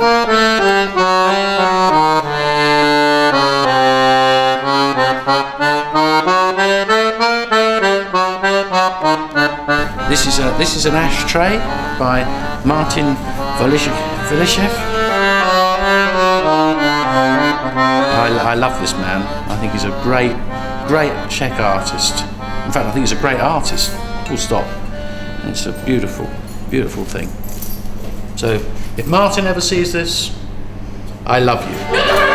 This is a this is an ashtray by Martin Velíšek. I, I love this man. I think he's a great, great Czech artist. In fact, I think he's a great artist. Full stop. It's a beautiful, beautiful thing. So, if Martin ever sees this, I love you.